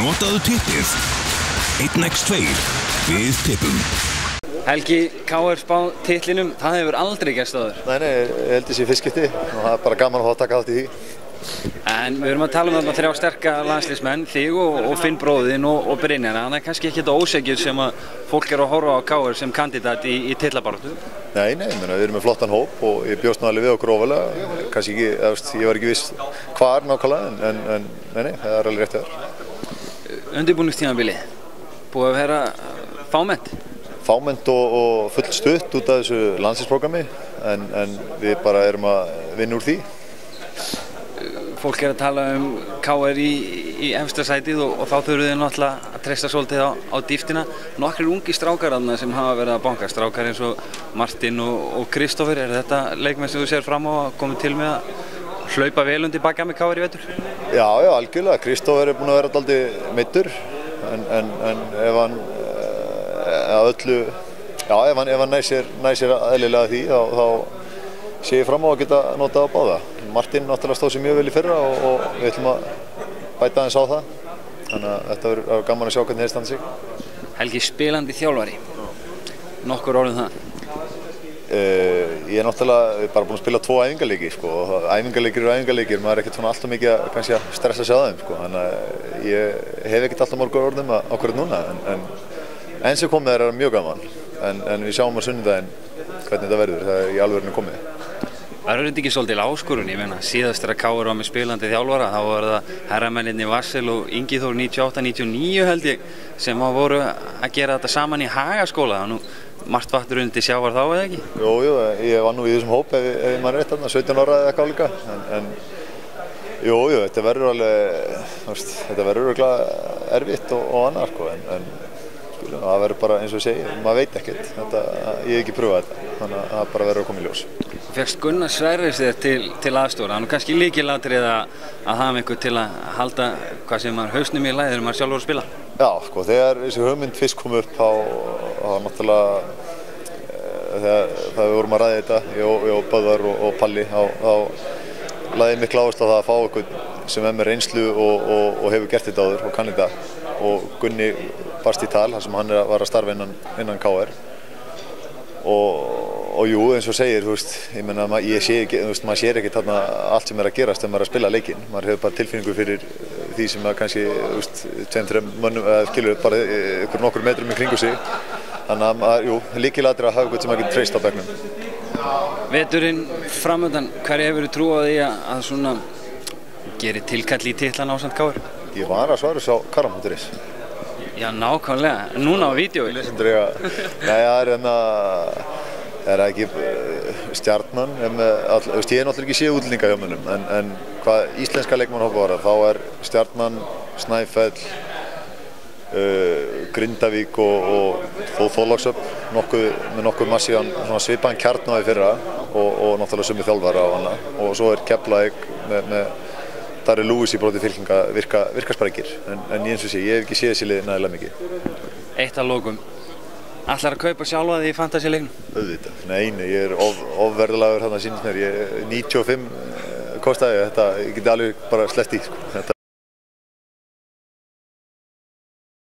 Notaðu tippið 1x2 Við tippum Helgi K.R. spá titlinum, það hefur aldrei gerst áður. Nei, nei, ég held þessi fyrstskipti og það er bara gaman að fá að taka þátt í því. En við erum að tala um þarna þrjá sterka landslýsmenn, þig og, og Finn bróðinn og, og Brynjana. Þannig að kannski ekki þetta ósegjur sem að fólk er að horfa á K.R. sem kandidat í, í tillabaratu. Nei, nei, menna, við erum með flottan hóp og ég bjóst náttúrulega við okkur ofalega. Kannski ekki, ég var ekki viss hvar nákvæmlega en, en, en nei, nei, það er alveg rétt þar. Undirbúningstímabili, búið að vera fámett. Fámend og, og full stutt út af þessu landslýsprogrammi en, en við bara erum að vinna úr því. Fólk er að tala um K.R. í, í efsta sætið og, og þá þurfum við náttúrulega að treysta svolítið á, á dýftina. Nokkri ungi strákar aðna sem hafa verið að banka, strákar eins og Martin og Kristófur. Er þetta leikmenn sem þú sér fram á að koma til með að hlaupa vel undir baka með K.R. í vetur? Já, já, algjörlega. Kristófur er búin að vera alltaf mittur en, en, en ef hann að öllu, já ef hann, hann næsir, eðlilega því þá, þá sé ég fram á að geta notað á báða. Martin náttúrulega stóð sér mjög vel í fyrra og, og við ætlum að bæta aðeins á það. Þannig að þetta verður gaman að sjá hvernig þeir standa sig. Helgi spilandi þjálfari, nokkur orðin það? Uh, ég er náttúrulega bara búinn að spila tvo æfingarleiki sko. æfingarleikir eru æfingarleikir, maður er ekkert svona alltaf mikið að, kannski, að stressa sig á þeim sko. þannig að ég hef ekkert alltaf morgur orðum að okkur núna en, en enn sem komið er það mjög gaman en, en við sjáum á sunnudaginn hvernig þetta verður, það er í alverðinu komið Það eru þetta ekki svolítið áskorun, ég meina síðast er að Káur á með spilandi þjálfara þá var það herramenninni Vassel og Ingi Þór 98-99 held ég sem voru að gera þetta saman í hagaskóla þannig margt vattur undir sjávar þá eða ekki? Jú, jú, ég var nú í þessum hóp ef, ef maður er rétt þarna, 17 ára eða eitthvað líka. En, en jú, jú, þetta verður alveg veist, þetta verður alveg erfitt og, og annar sko, en, en skilur, það verður bara eins og ég segi, maður veit ekkert. Þetta, ég hef ekki pröfað þetta þannig að það bara verður að koma í ljós. Fegst Gunnar Sverris þér til, til aðstóra hann er kannski líkilatrið að, að hafa einhver til að halda hvað sem maður hausnum í læðir maður sjálfur að spila Já, sko, þegar þessi hugmynd fyrst kom upp þá var náttúrulega þegar við vorum að ræða þetta ég og Böðar og, og Palli þá, þá laði ég miklu áherslu á það að fá einhvern sem er með reynslu og, og, og hefur gert þetta áður og kann þetta. Og Gunni barst í tal þar sem hann var að starfa innan, innan KR og, jú eins og segir þú veist, ég menna ég sé ekki, þú veist, maður sér ekki þarna allt sem er að gerast þegar maður er að spila leikinn, maður hefur bara tilfinningu fyrir því sem að kannski, þú veist, tveim-trem mönnum, eða skilur bara ykkur nokkur metrum í kringu sig. Þannig að, jú, líkilatir að hafa eitthvað sem maður getur treyst á begnum Veturinn framöndan, hverju hefur þú trú á því að svona gerir tilkall í titlan á samt káður? Ég var að svara þess á karamhótturis Já, nákvæmlega, núna á vídjói að, nei, það er enna það er ekki stjarnan all, veist, ég er náttúrulega ekki séð útlendinga hjá munum en, en hvað íslenska leikmannhópa var þá er stjarnan, Snæfell uh, Grindavík og, og Þóð Þólagsöp með nokkuð massíðan svipaðan kjarnáði fyrra og, og náttúrulega sumi þjálfara á hana. Og svo er Keflavík með, með þar er Lewis í bróti fylkinga virka, virka sprækir. En, en ég eins og sé, ég hef ekki séð þessi lið nægilega mikið. Eitt að lókum Ætlar að kaupa sjálfa því fantasíleiknum? Auðvitað, nei, nei, ég er of, ofverðalagur hann að sínast mér, ég er 95 kostaði þetta, ég geti alveg bara slett í sko.